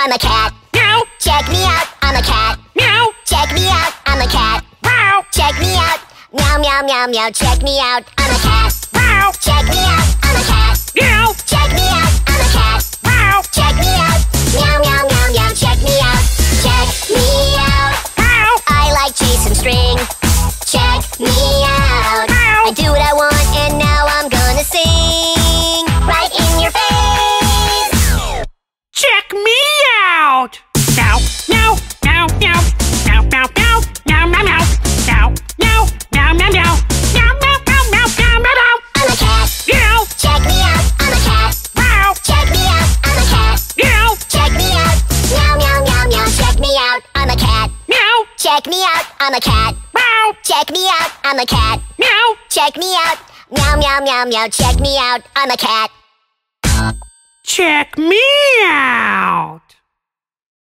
I'm a cat. Meow. Check me out, I'm a cat. Meow. Check me out, I'm a cat. Wow. Check me out. Meow, meow, meow, meow. Check me out, Check me out. I'm a cat. Wow. Check me out. I'm a cat. Meow. Check me out. Meow meow meow meow. Check me out. I'm a cat. Check me out.